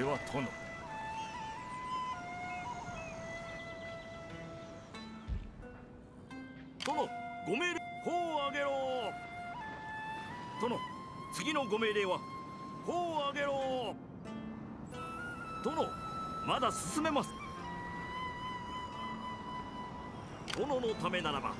では殿。殿ご命令砲を上げろ。殿次のご命令は砲を上げろ。殿まだ進めます。殿のためならば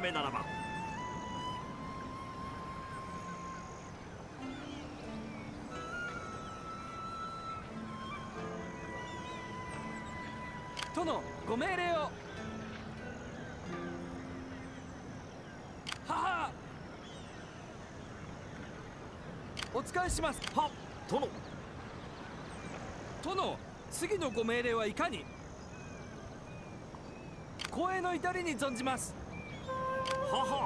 ためならば。殿ご命令を。母お使いします。は殿。殿次のご命令はいかに？光栄の至りに存じます。母戦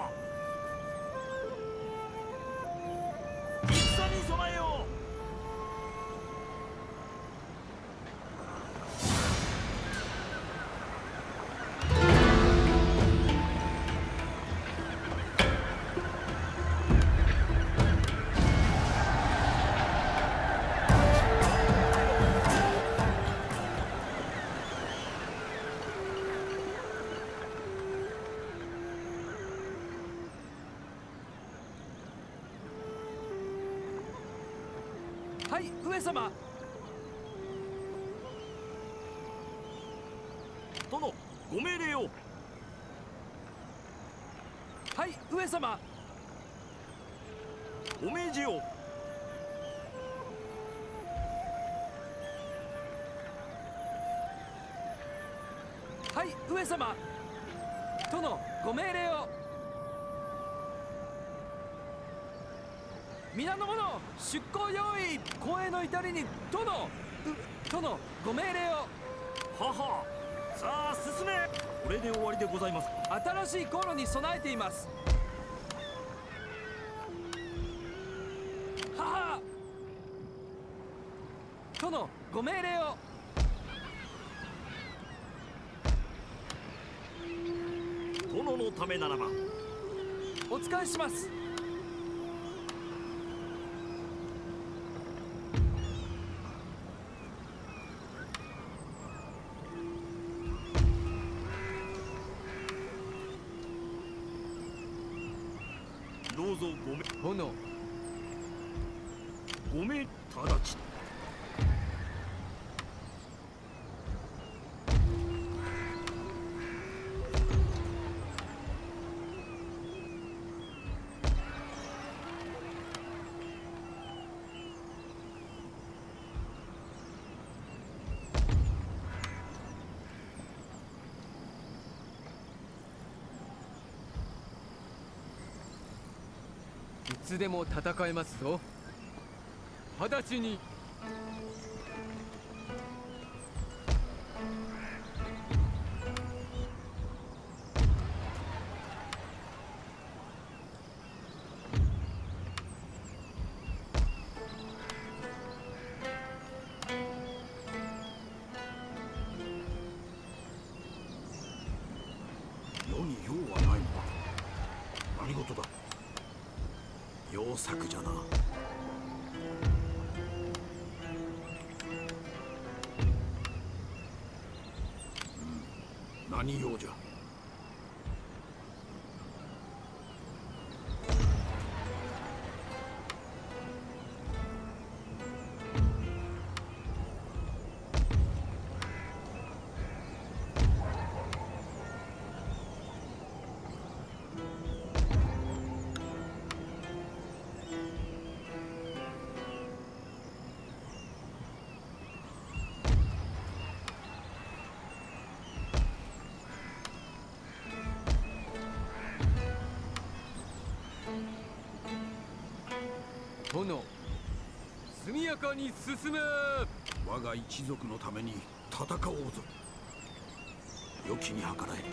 様。う殿ご命令を。はい上様。お命じよはい上様。殿ご命令を。皆の者出港用意光栄の至りに殿う殿ご命令を。母さあ進め。これで終わりでございます。新しい航路に備えています。母殿ご命令を。殿のためならば。お使いしますどうぞごめ殿ごめ直ちつでも戦えますぞ。直ちに。何用じゃ？殿。速やかに進め。我が一族のために戦おうぞ。良きに計らえ。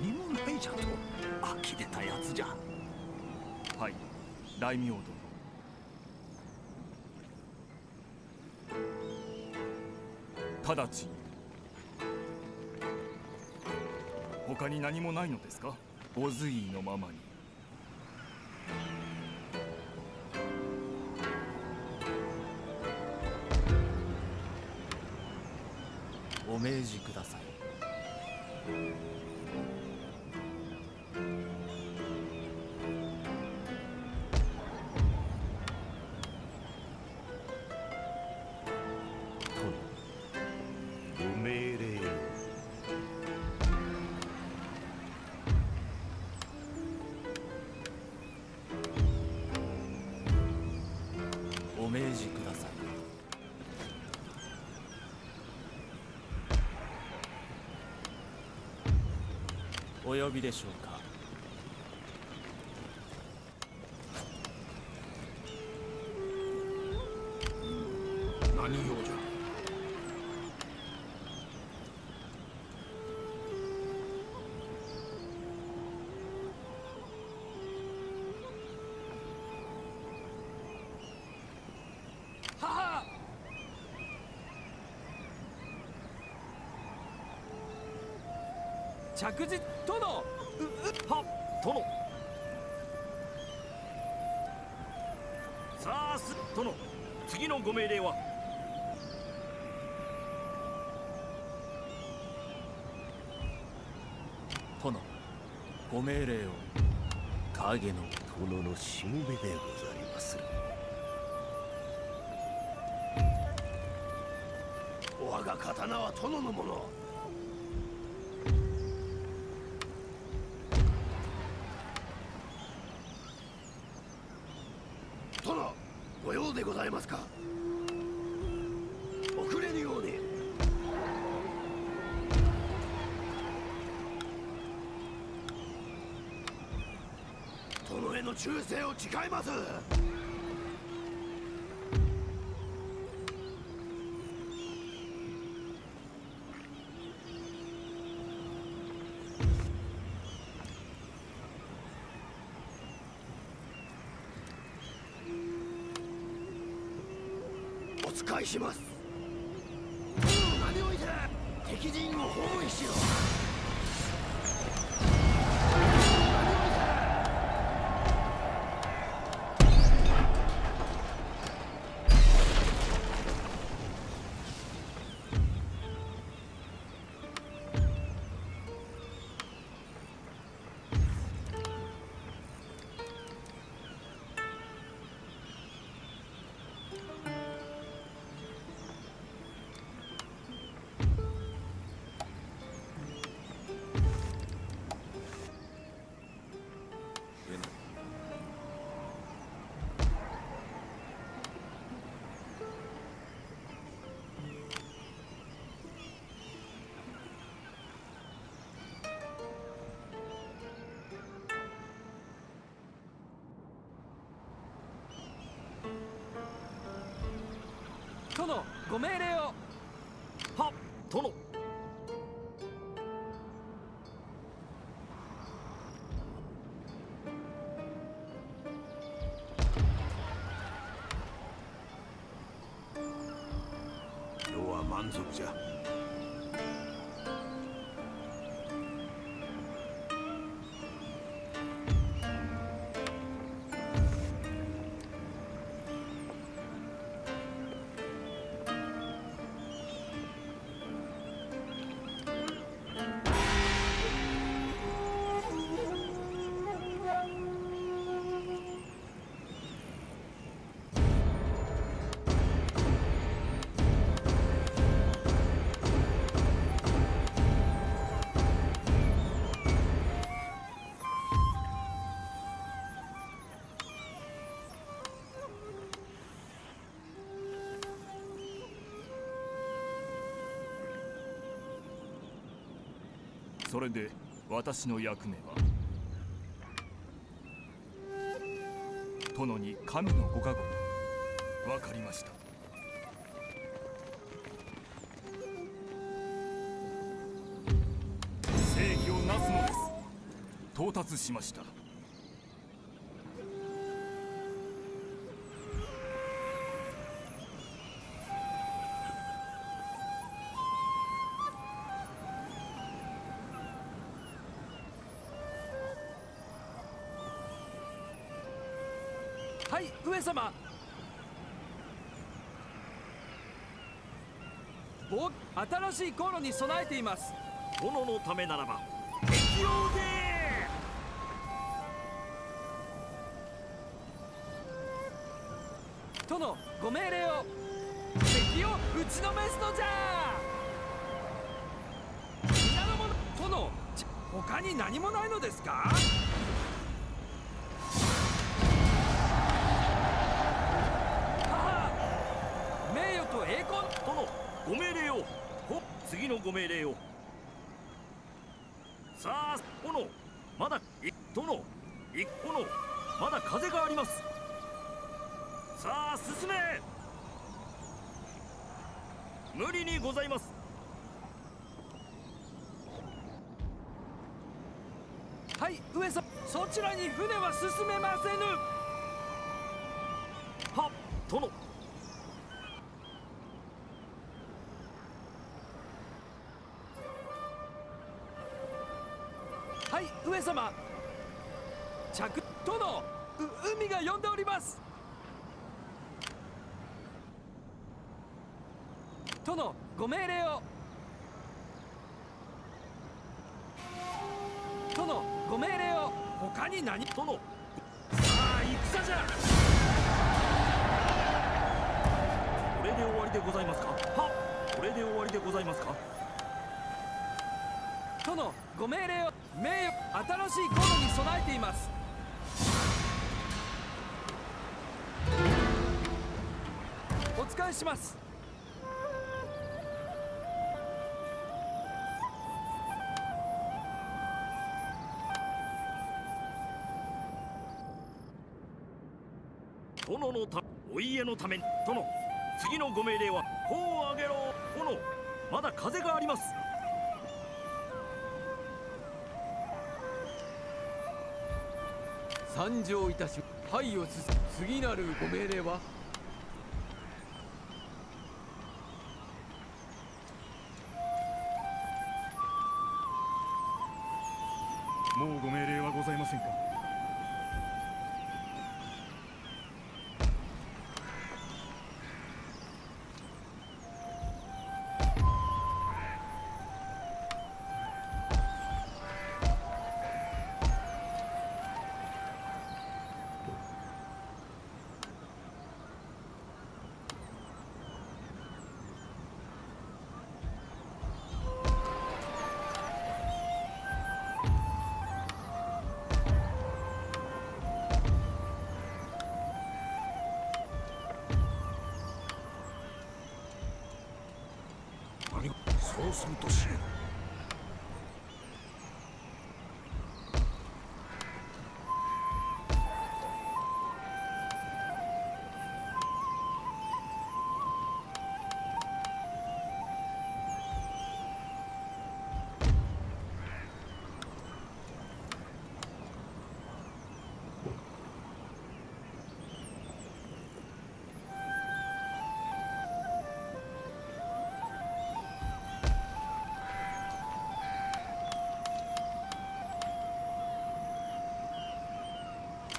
何もないじゃと。呆れたやつじゃ。はい。大名殿。直ち。に他に何もないのですか？ご随意のままにお呼びでしょうか？何用じゃ？は着実殿。はっ殿。さあす殿。次のご命令は。殿ご命令を。影の殿のしもべでござりまする。我が刀は殿のもの忠誠を誓います。お使いします。何を置いて敵陣を包囲しろ殿ご命令を。は殿。今日は満足じゃ。それで私の役目は？殿に神のご加護分かりました。正義をなすのです。到達しました。はい上様。ぼ新しい航路に備えています。殿のためならば。適用で殿ご命令を。敵を打ちのめすのじゃ。皆の者。殿ち他に何もないのですか？ご命令を。ほ次のご命令を。さあ殿。まだい殿。い殿まだ風があります。さあ進め。無理にございます。はい上様。そちらに船は進めませぬ。はっ殿。はい上様着殿う海が呼んでおります。殿ご命令を。殿ご命令を。他に何？殿さあ戦じゃ。これで終わりでございますか？はっ。これで終わりでございますか？殿ご命令を名誉新しい航路に備えています。お使いします。殿のたお家のために殿次のご命令は砲を上げろ殿。まだ風があります。誕生いたしはいを次なるご命令は？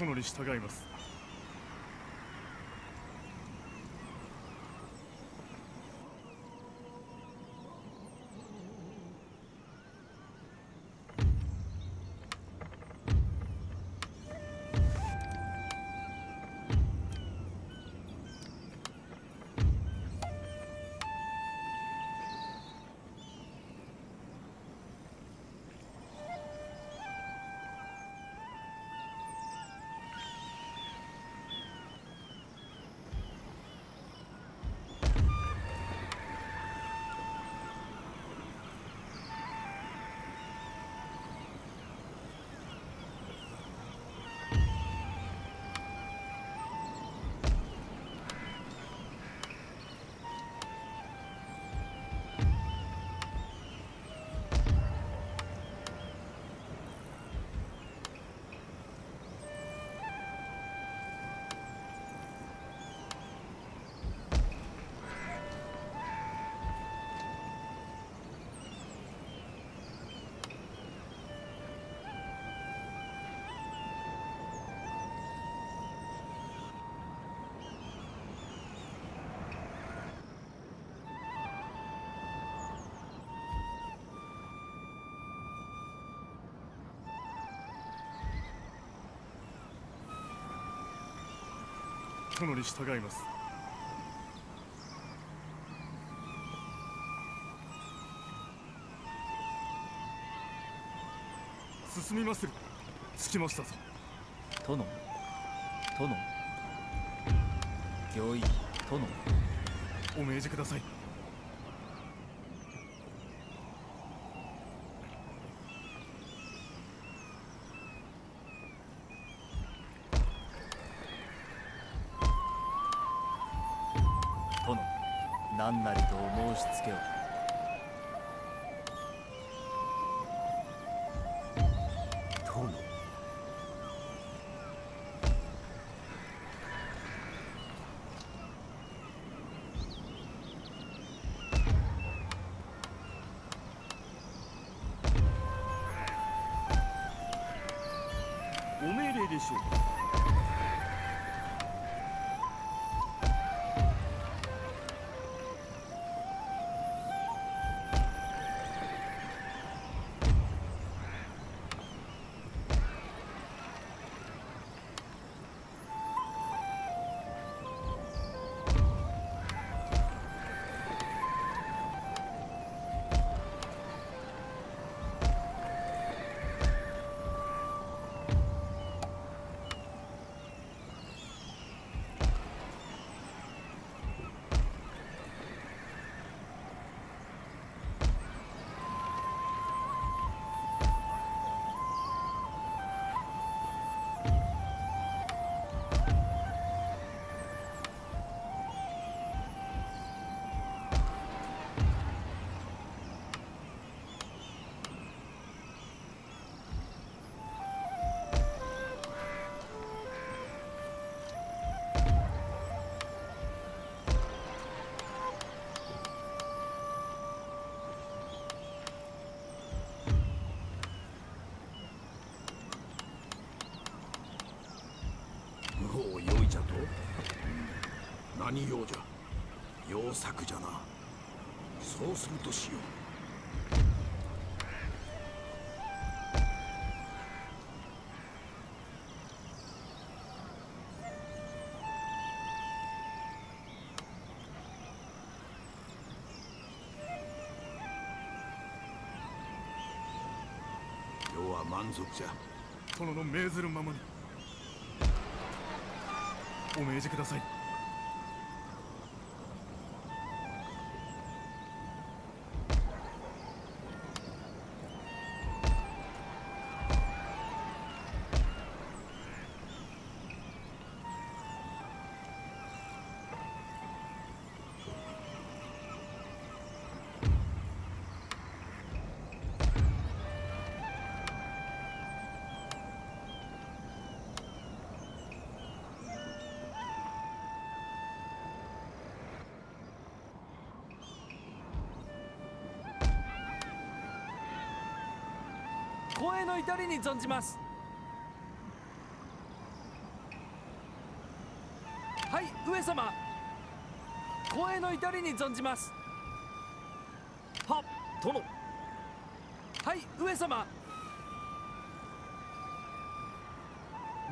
殿に従います。殿に従います。進みまする。着きましたぞ。殿。殿。御意。殿。お命じください何なりとお申しつけを。何用じゃ？用策じゃな。そうするとしよう。は満足じゃ。殿の命ずるままに。お命じください。光栄の至りに存じます。はい上様。光栄の至りに存じます。は殿。はい上様。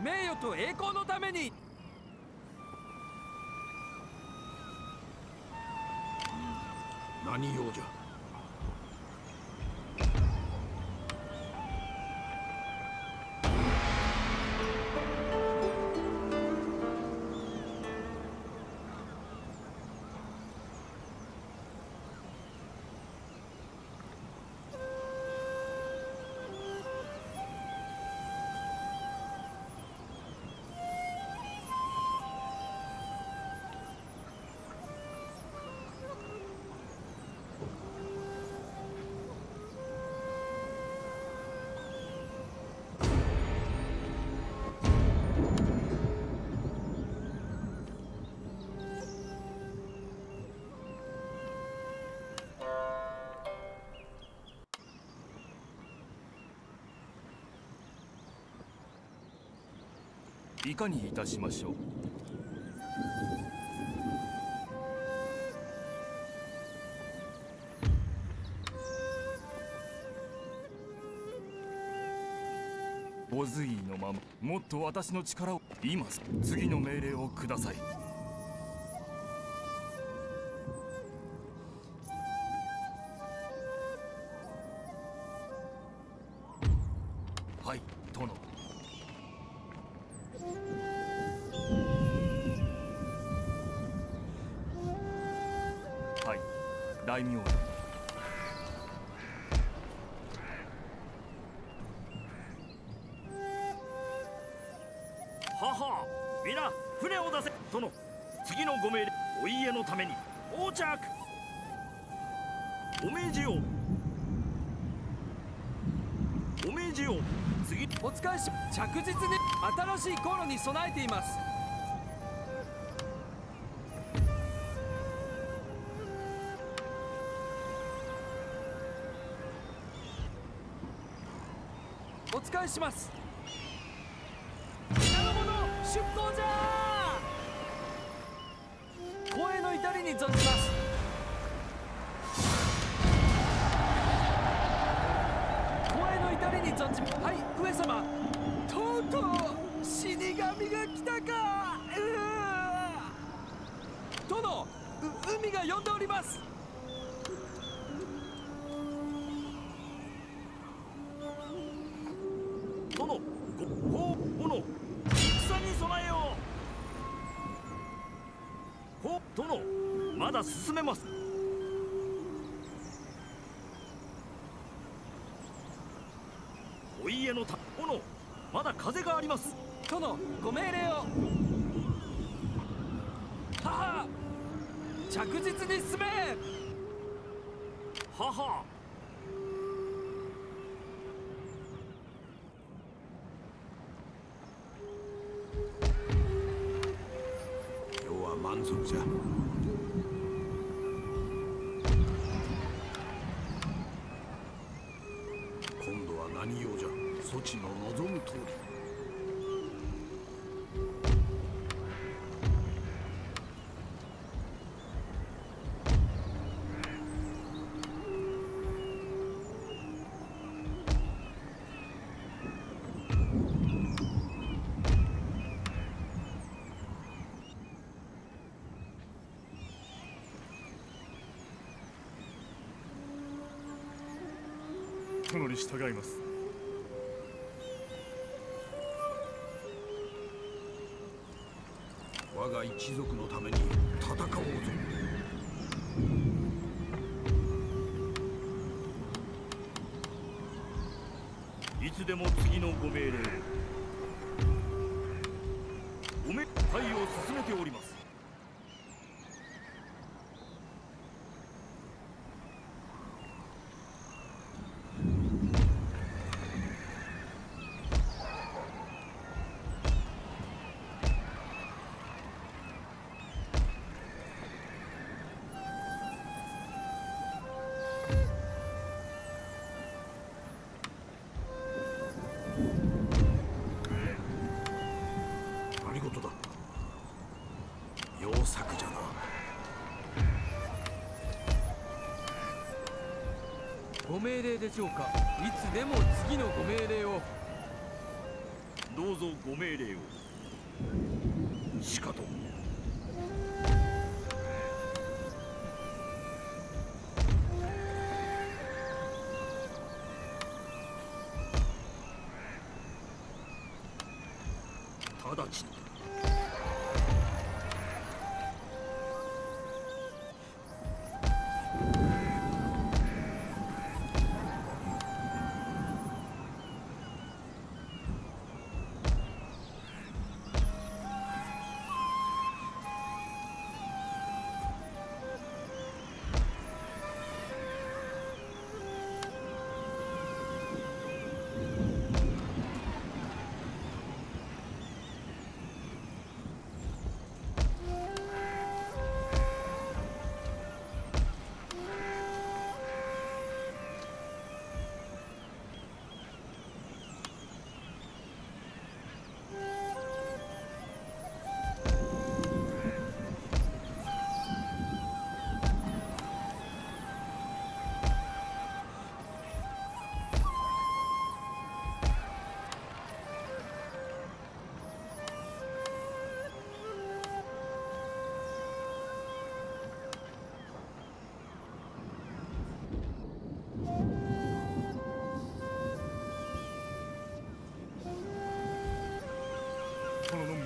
名誉と栄光のために。何用じゃ。いかにいたしましょう。ボズイのままもっと私の力を今次の命令をください。しい航路に備えています。お使いします。ま進めます。殿に従います。我が一族のために戦おうぞ。いつでも次のご命令おめ対応を進めております。命令でしょうか？いつでも次のご命令を。どうぞご命令を。しかと直ちに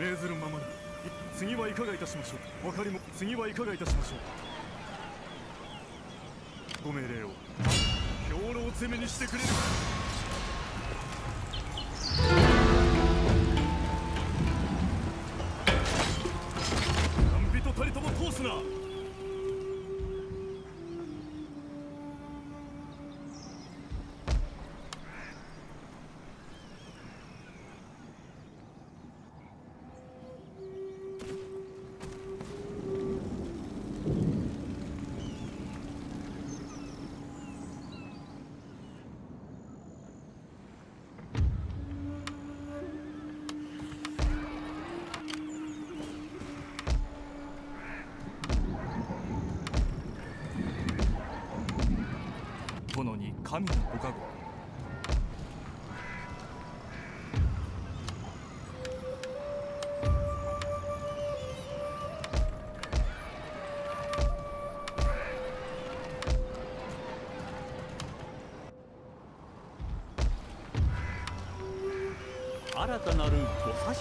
命ずるままに次はいかがいたしましょう。わかりも次はいかがいたしましょう。ご命令を。兵糧攻めにしてくれる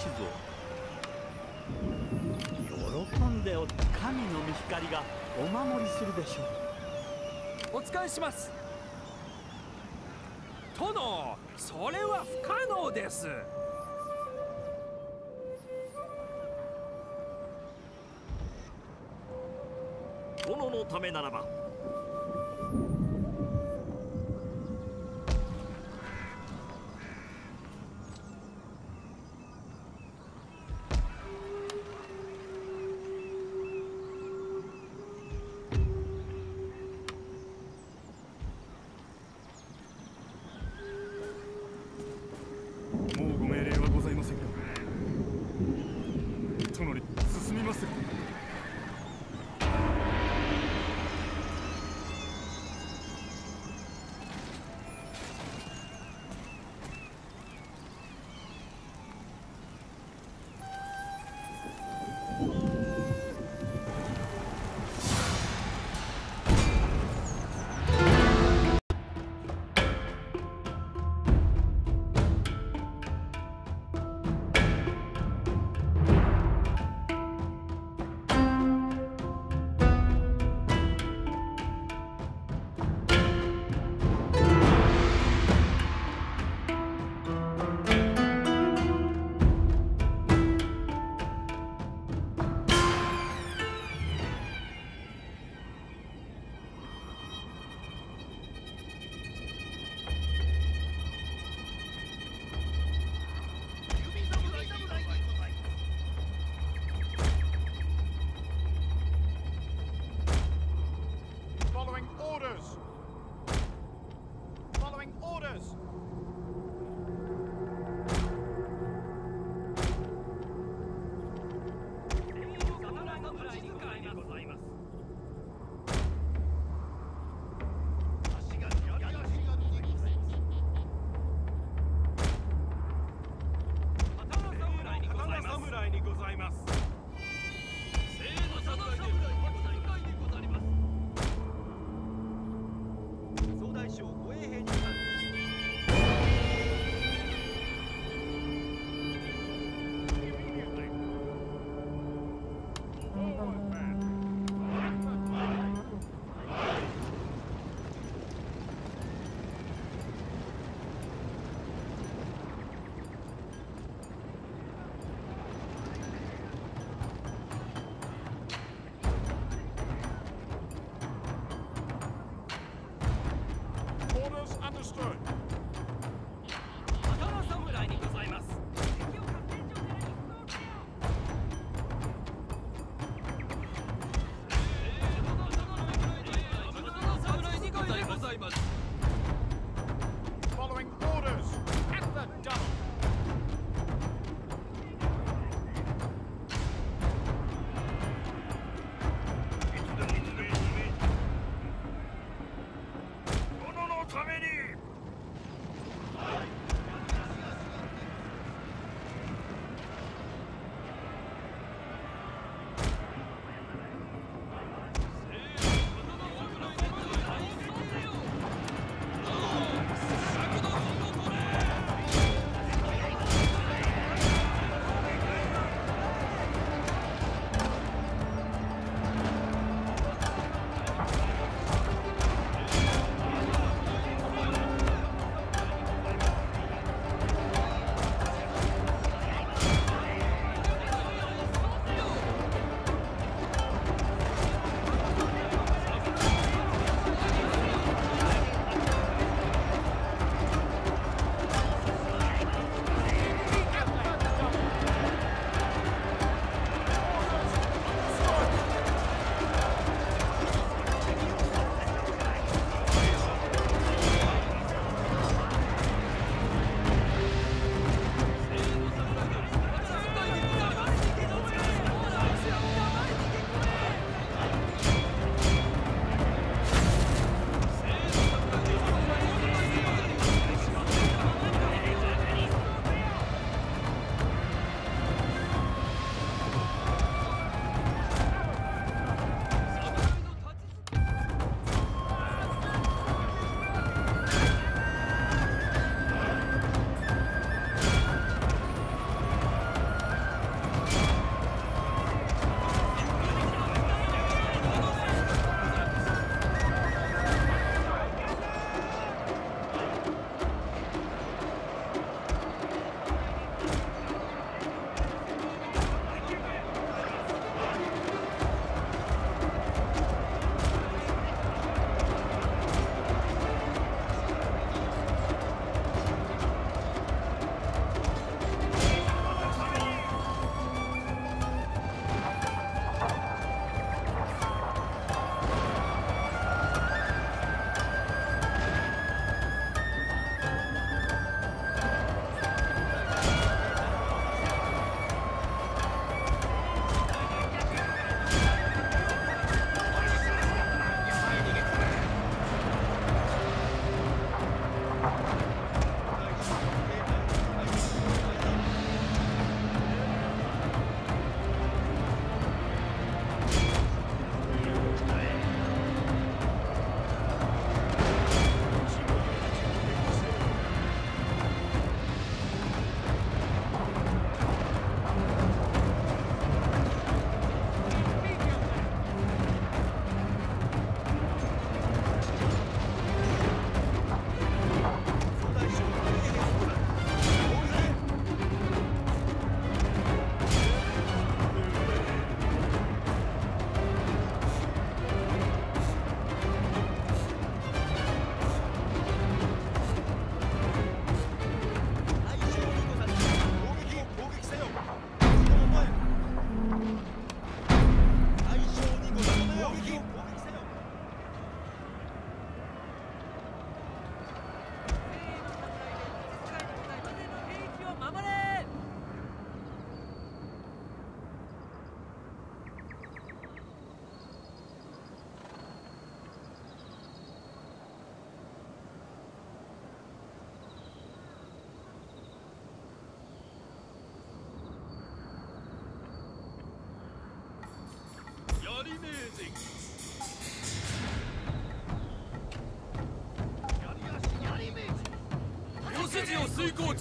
ご指図を喜んでお神の御光がお守りするでしょう。おします。殿それは不可能です。殿のためならば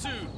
altitude.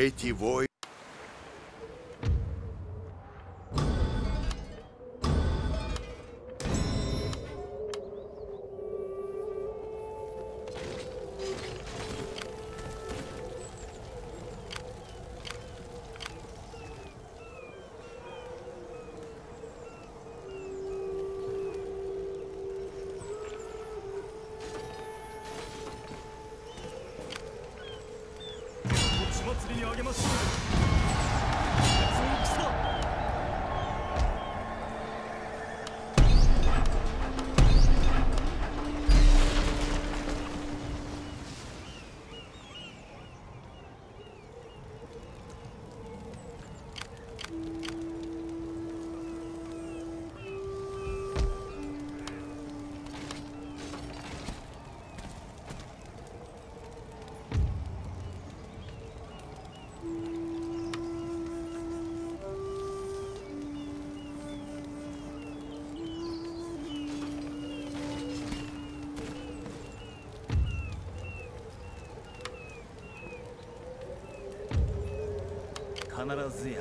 Эти войны... 必ずや。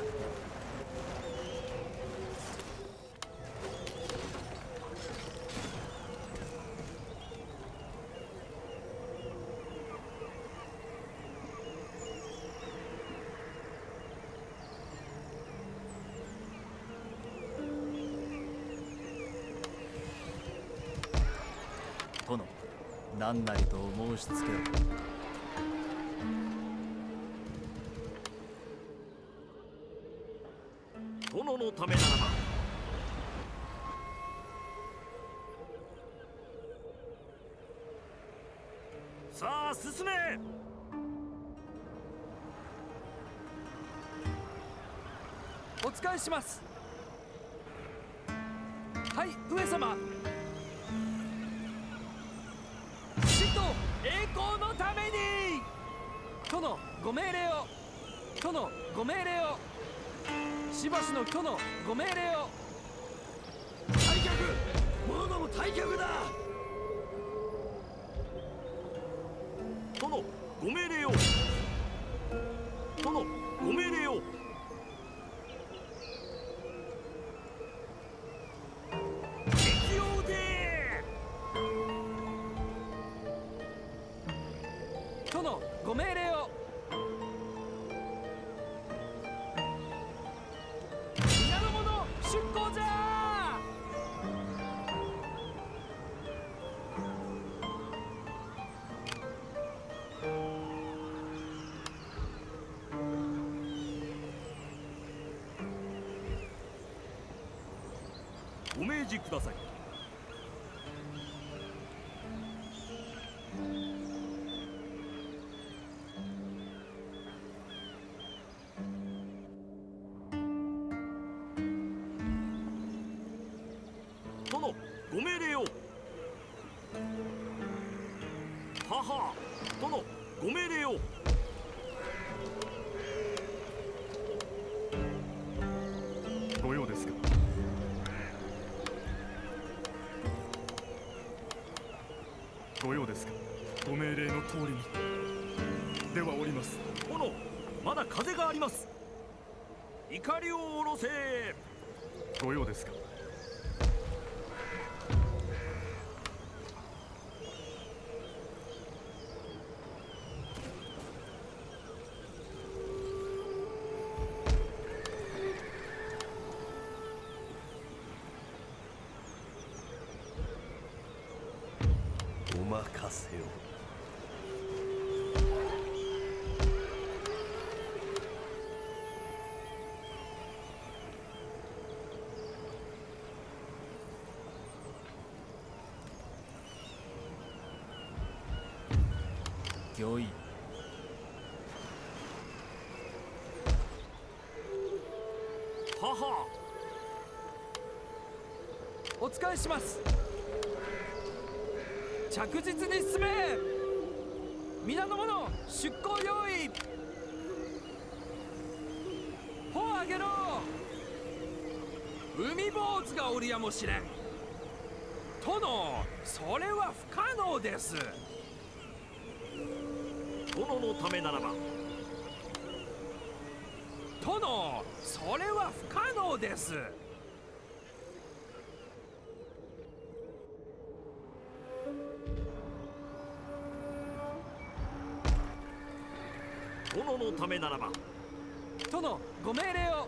殿何なりと申し付けを。のためならば。さあ進め。お使いします。はい上様。死と栄光のために。殿ご命令を。殿ご命令を。しばしの殿ご命令を。退却。者ども退却だ。殿ご命令を。殿ご命令を。殿ご命令を示ください。ます。炎まだ風があります。怒りを下ろせ。ご用ですか。お任せを。御意母お使いします。着実に進め。皆の者出港用意帆を上げろ。海坊主がおるやもしれん。殿それは不可能です。殿のためならば。殿それは不可能です。殿のためならば。殿ご命令を。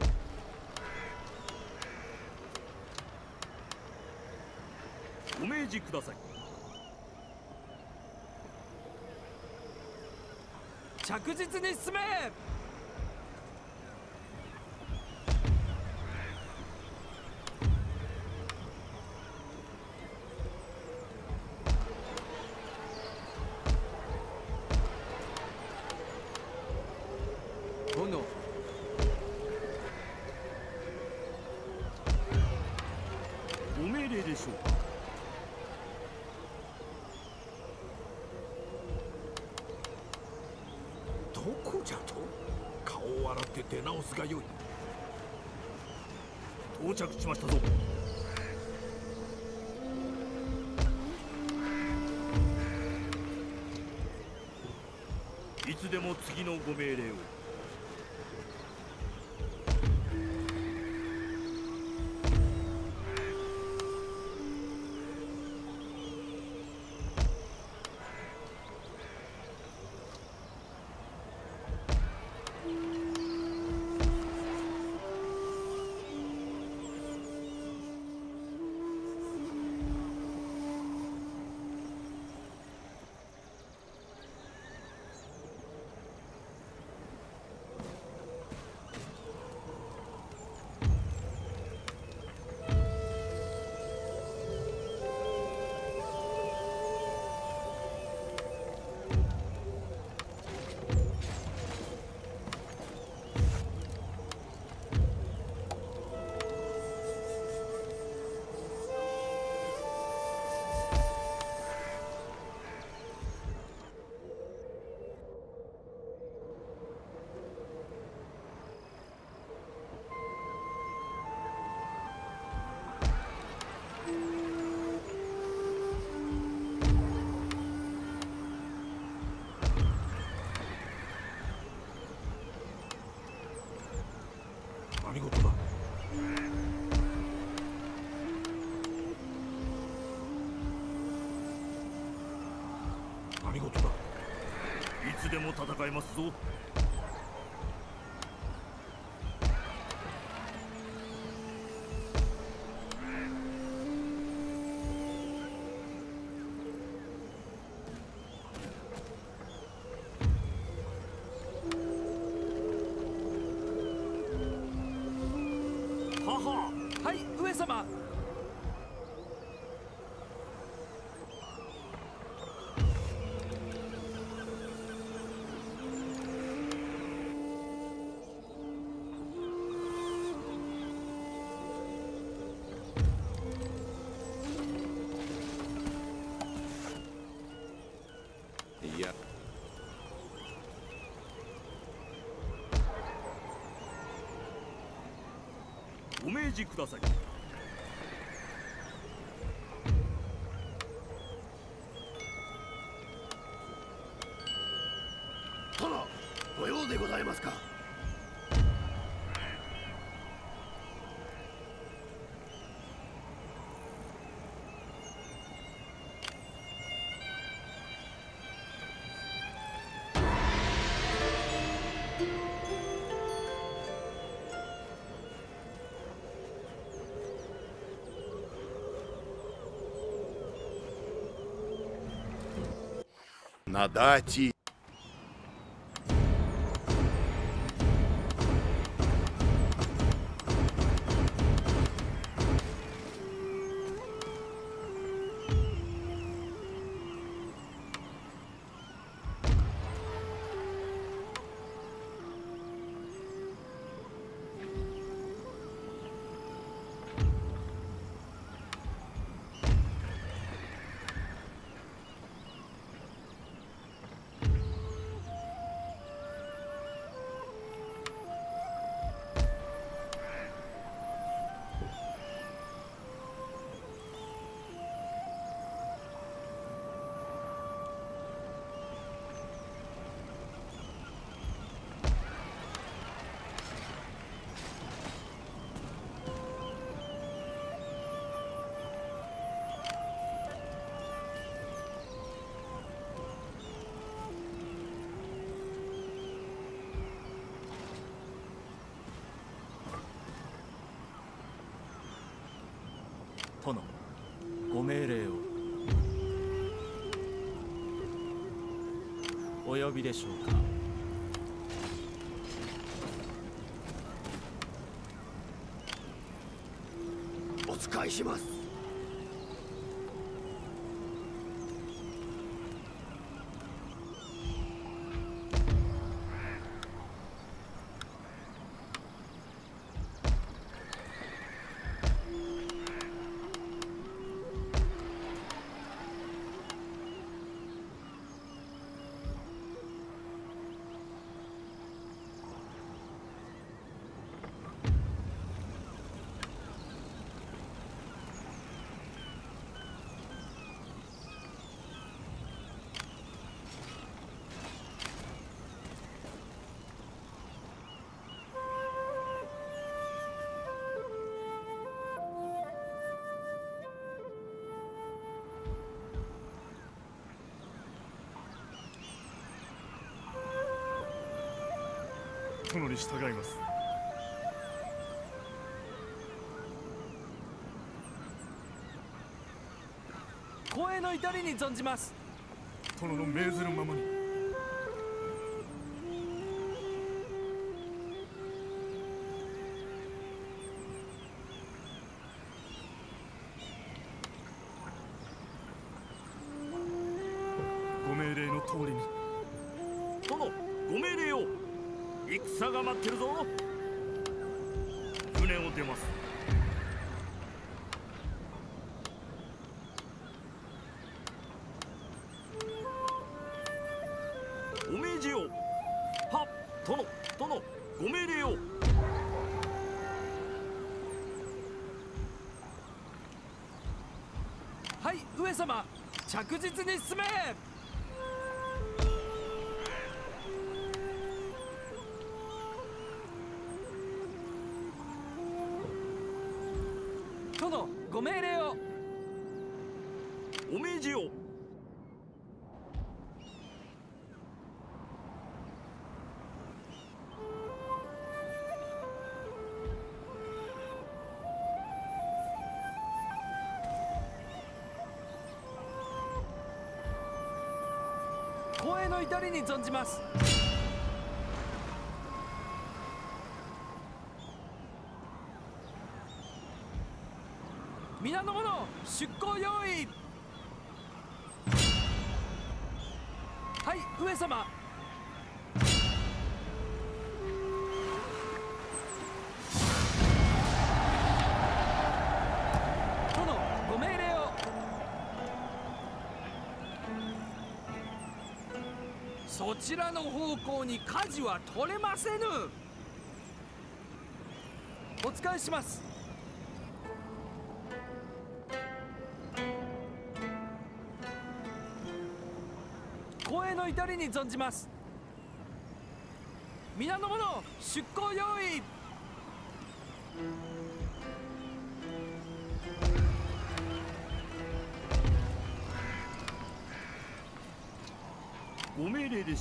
ご命じください着実に進めじゃと顔を洗って出直すがよい。到着しましたぞ。いつでも次のご命令を。でも戦いますぞ。お命じください。на даті びでしょうか。お使いします。殿に従います。光栄の至りに存じます。殿の命ずるままに様着実に進めりに存じます。皆の者出港用意。はい上様。そちらの方向に舵は取れませぬ。お使いします。光栄の至りに存じます。皆の者出港用意。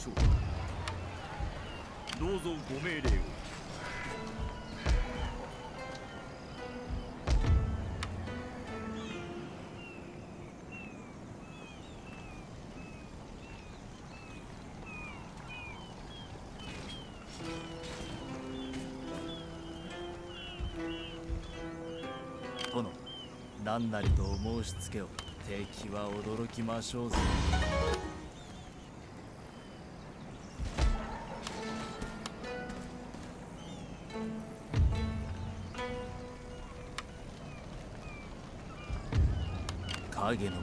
ょうどうぞご命令を。殿何なりとお申しつけを。敵は驚きましょうぞ。影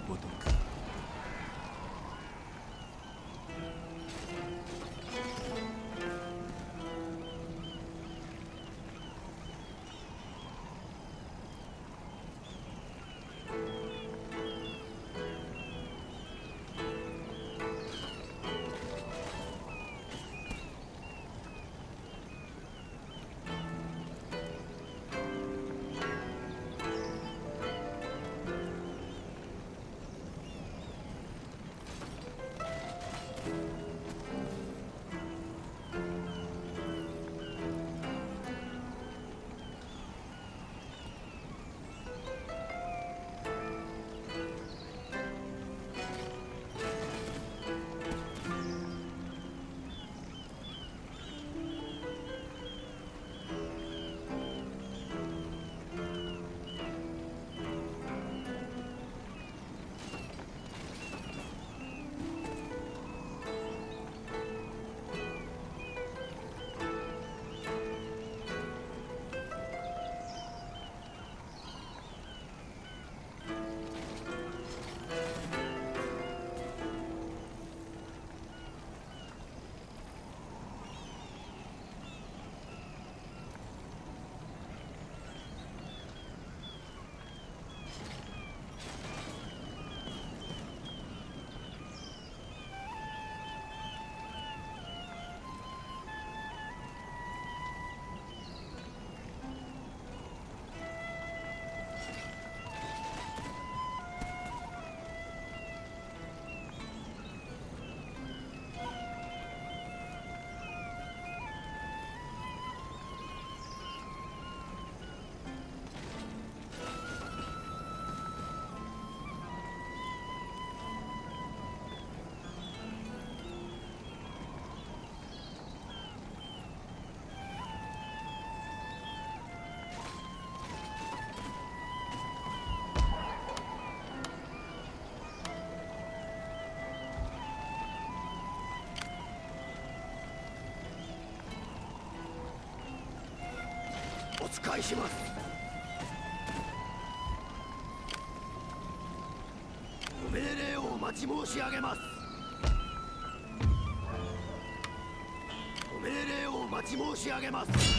お使いします。ご命令をお待ち申し上げます。ご命令をお待ち申し上げます。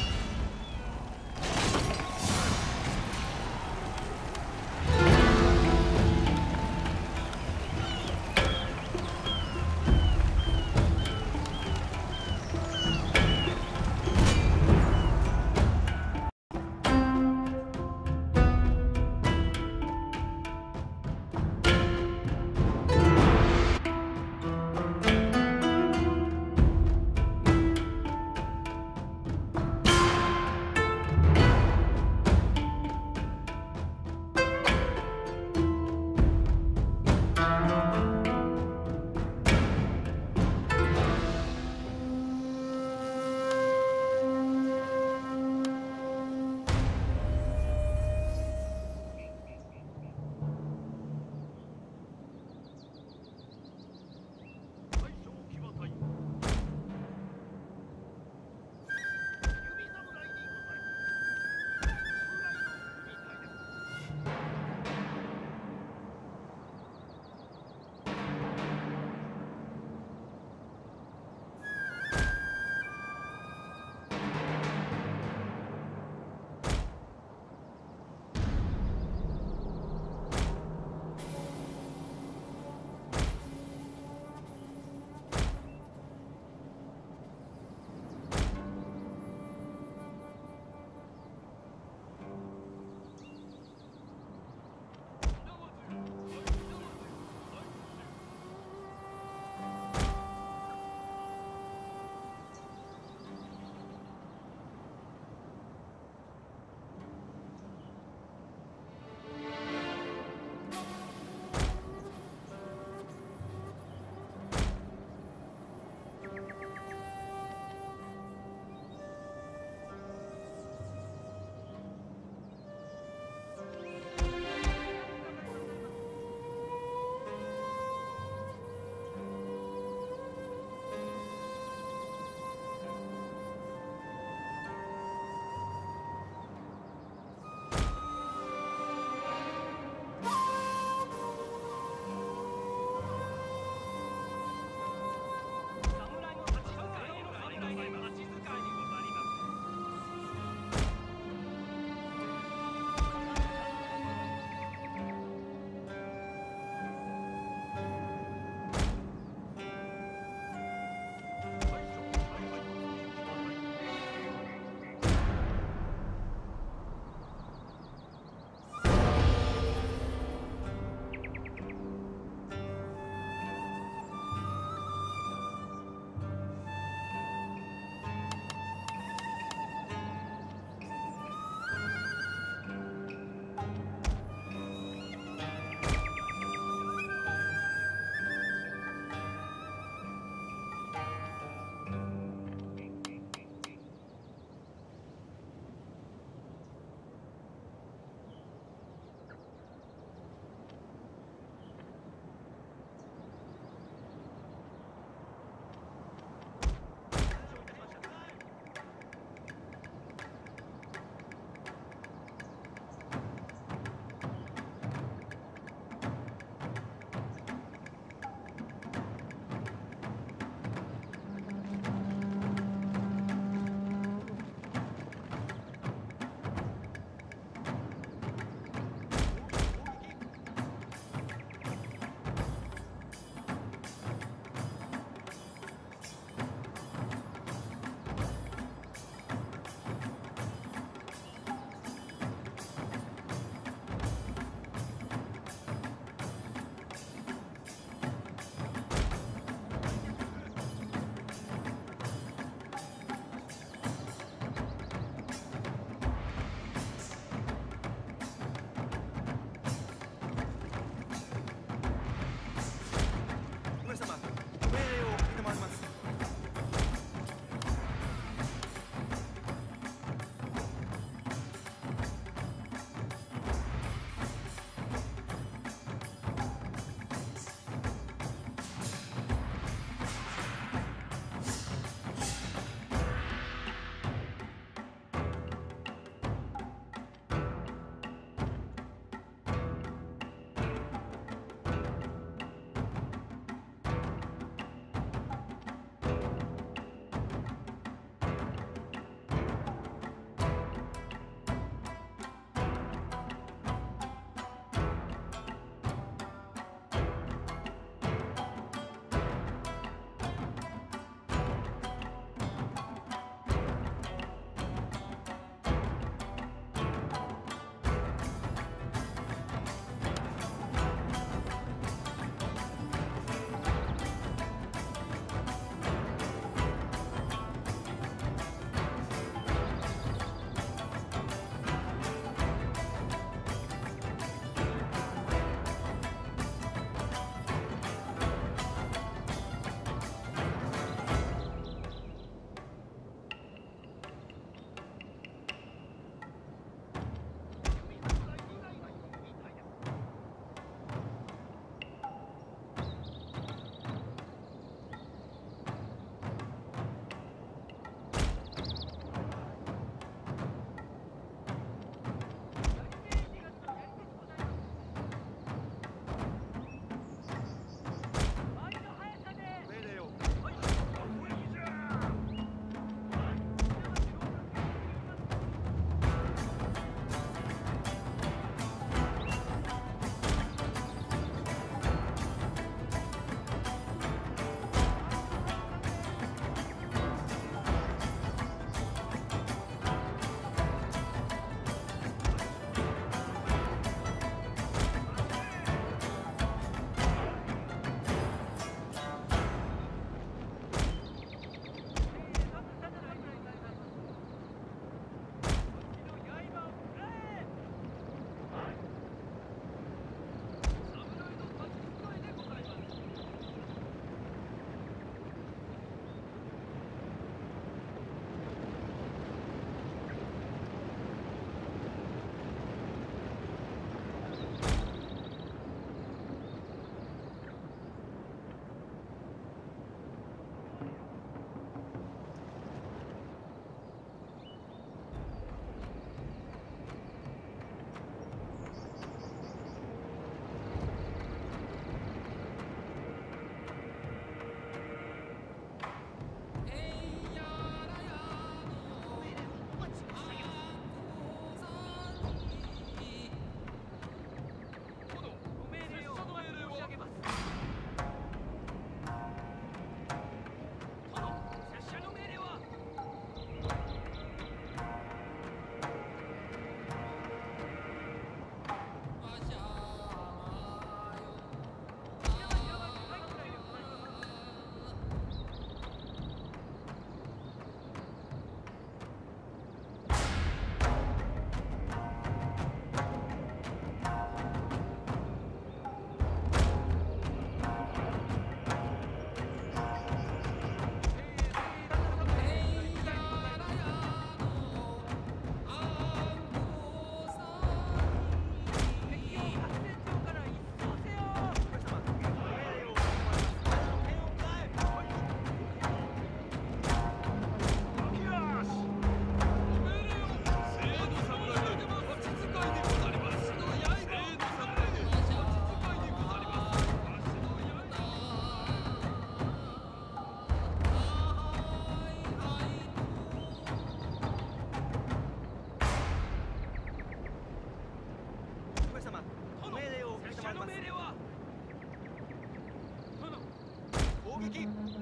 攻撃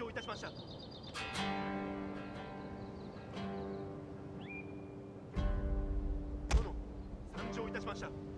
場いたしました。参上いたしました。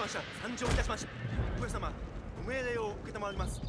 しました。参上いたしました上様。ご命令を承ります。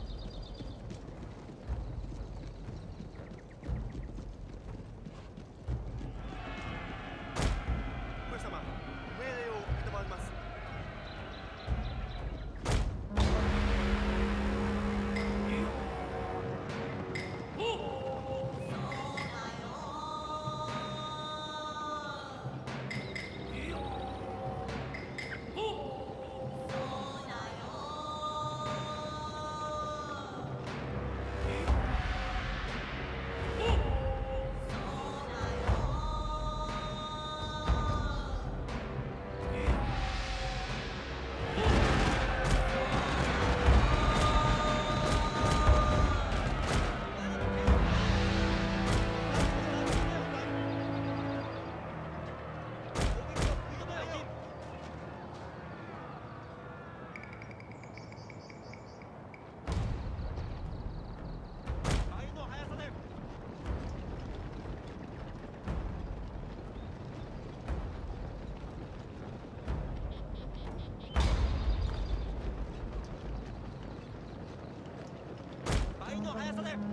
速さ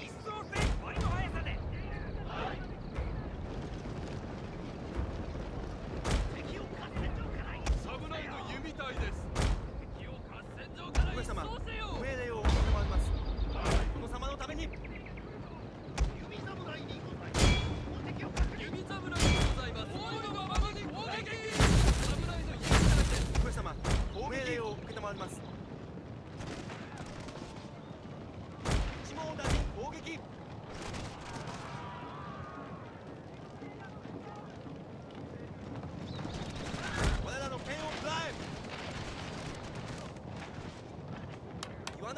戦場か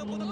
Campo da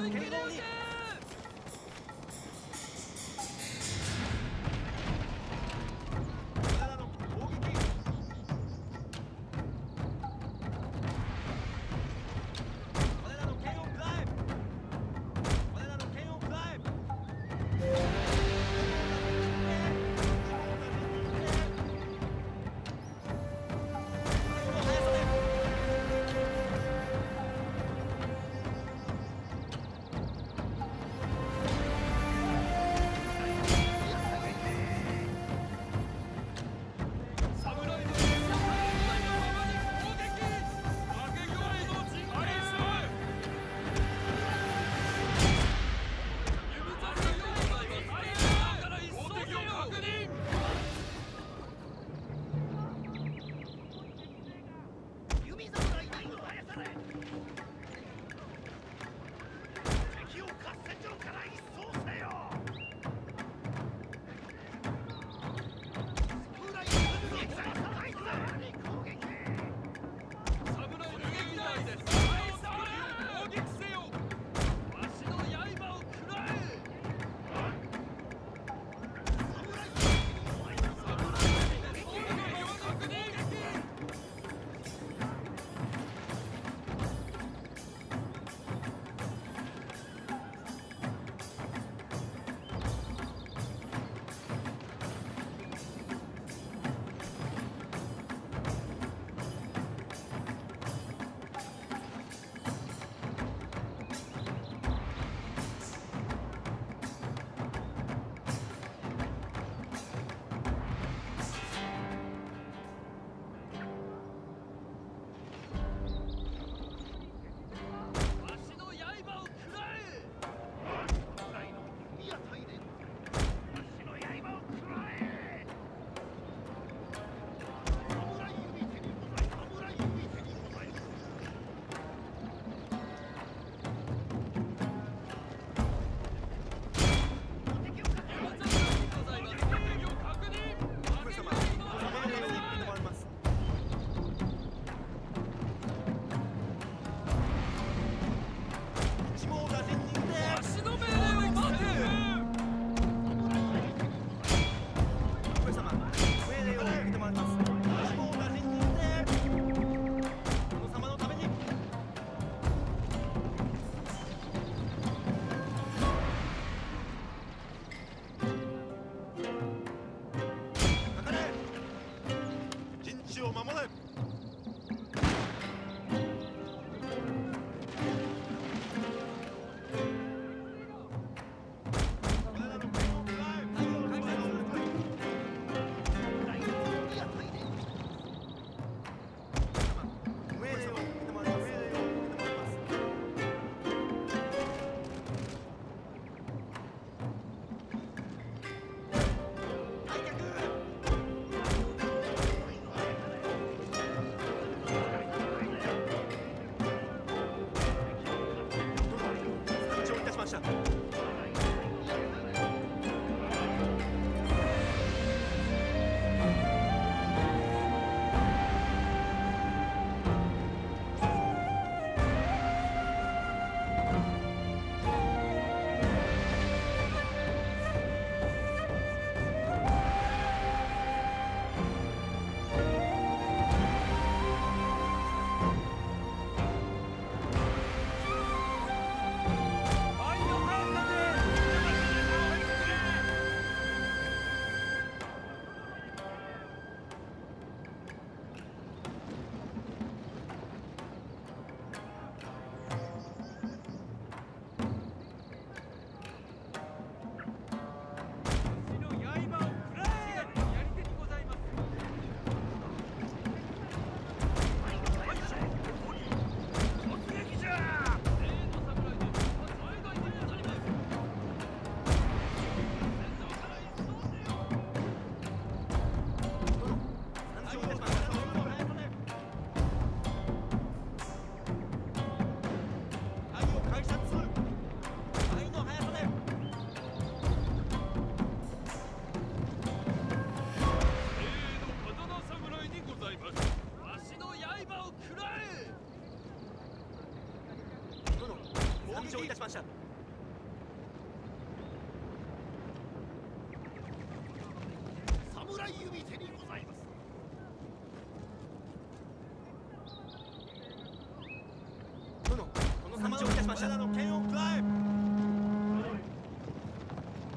ましの剣を加え。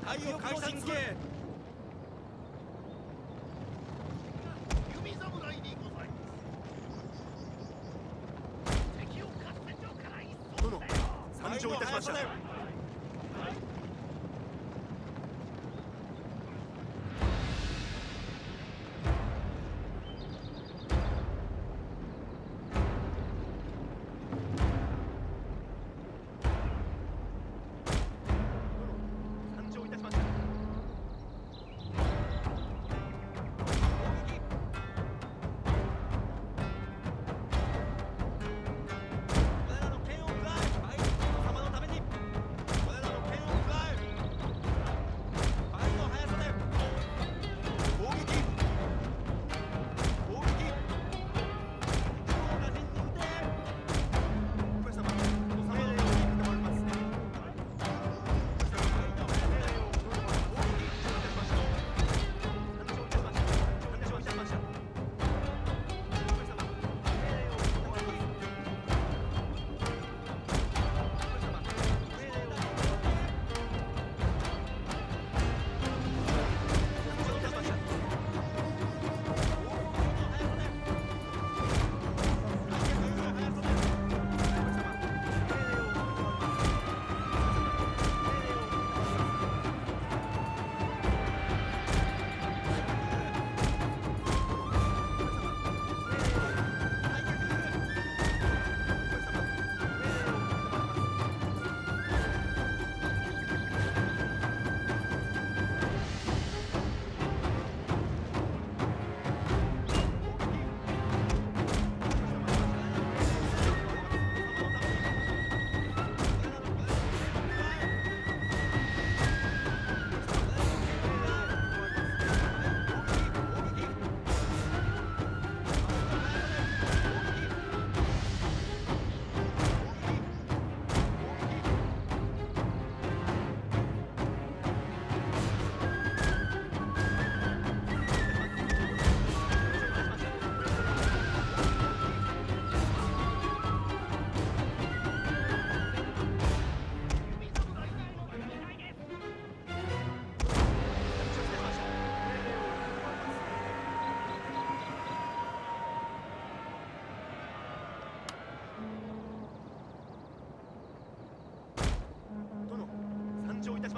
太陽解散系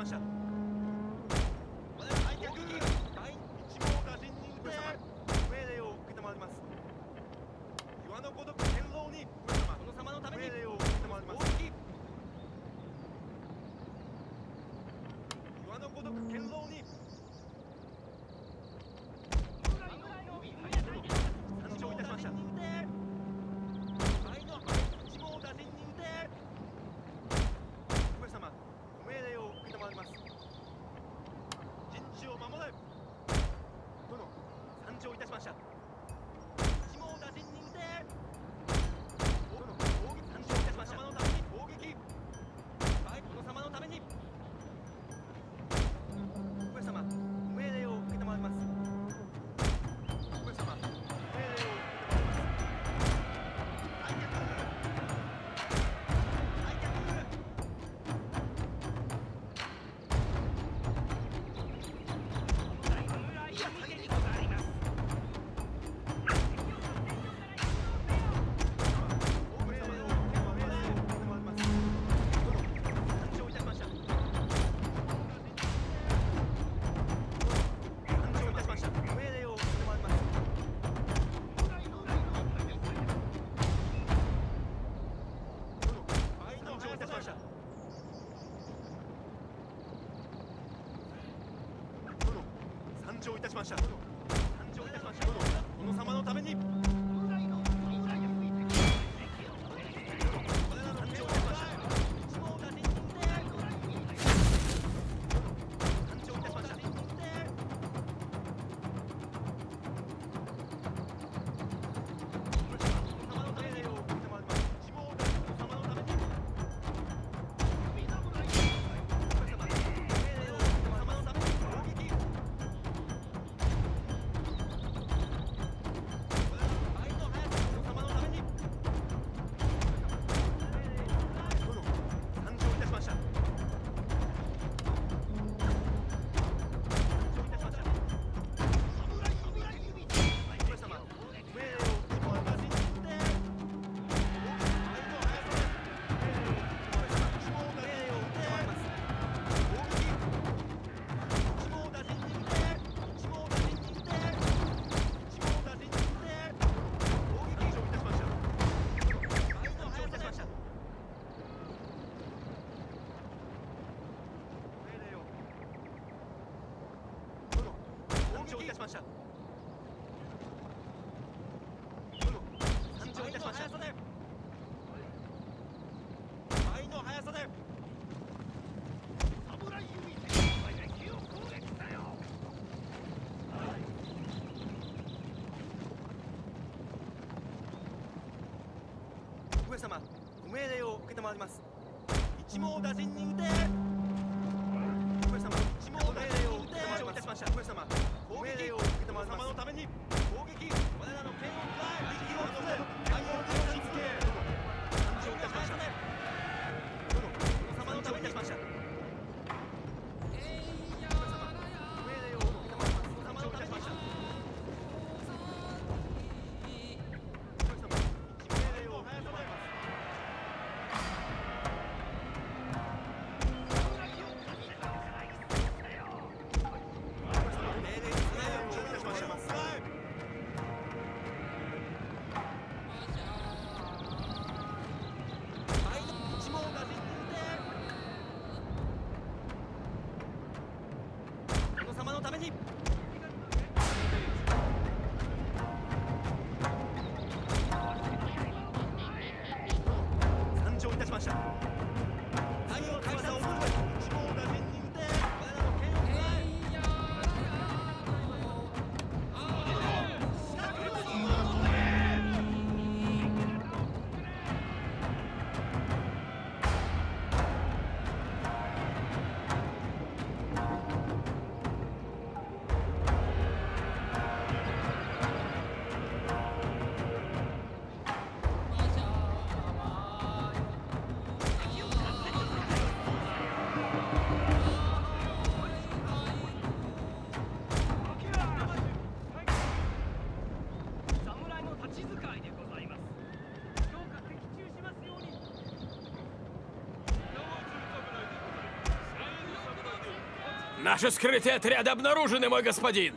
反射来客第1号に打て命令を承ります。岩のごとくにたります岩のごとくにさで侍指敵を攻撃せよ。上様ご命令を承ります。一網打尽に打て。上様一網打尽に打て。上様ご命令を承ります。様のために。Наши скрытые отряды обнаружены, мой господин!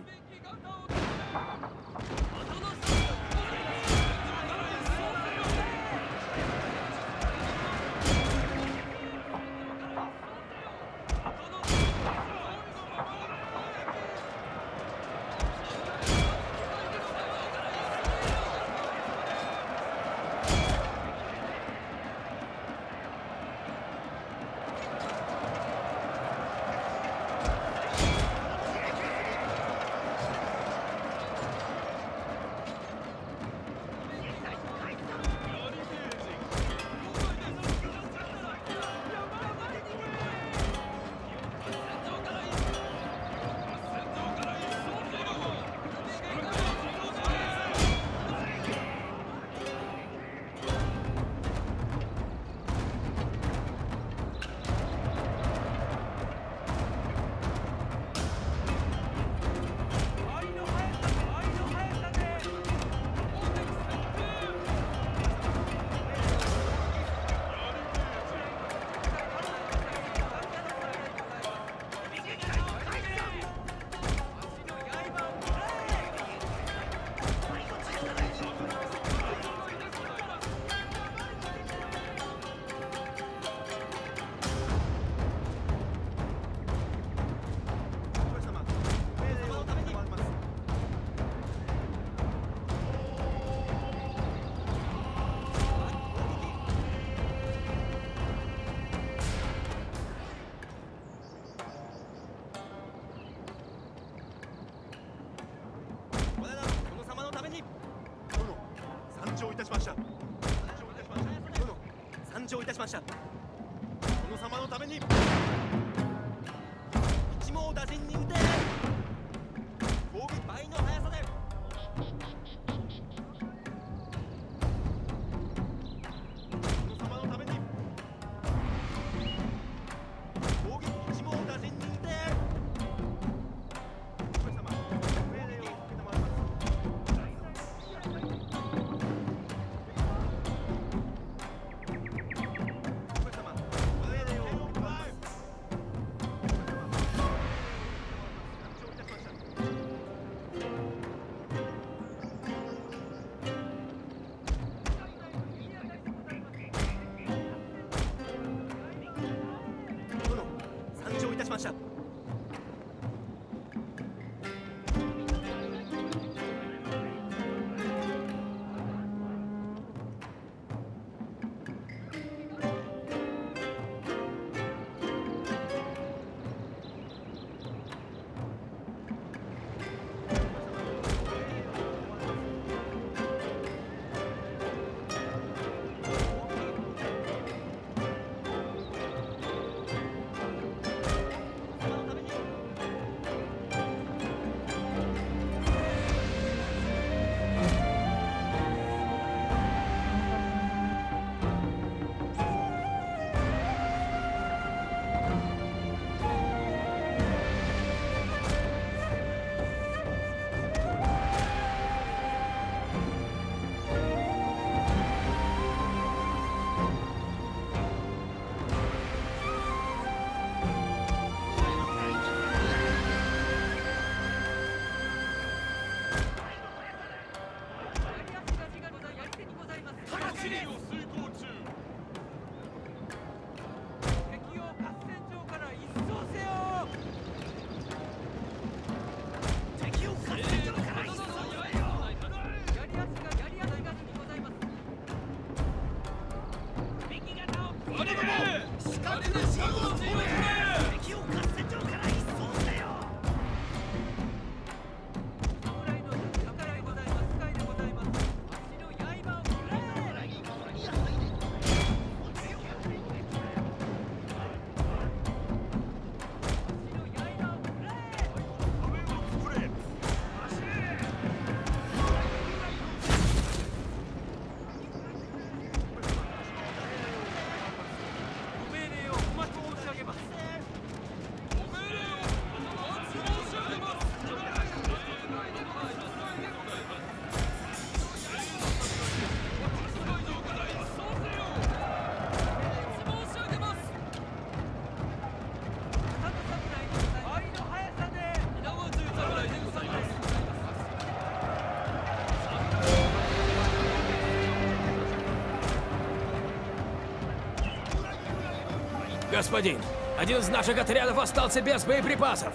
Господин. Один из наших отрядов остался без боеприпасов.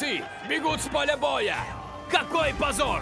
Бойцы бегут с поля боя! Какой позор!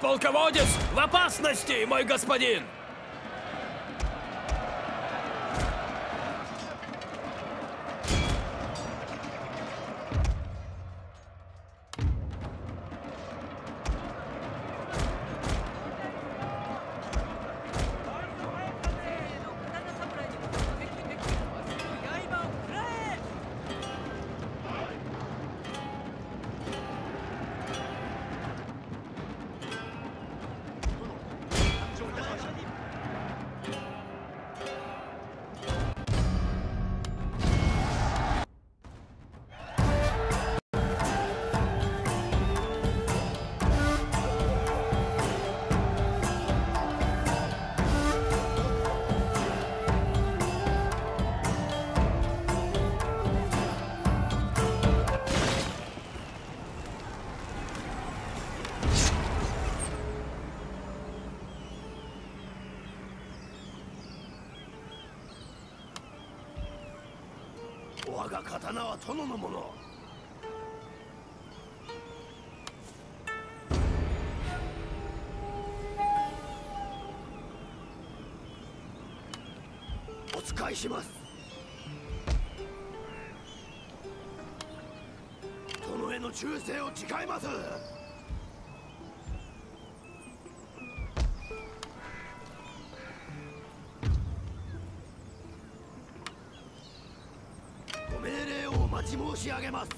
Полководец в опасности, мой господин! を誓います。ご命令をお待ち申し上げます。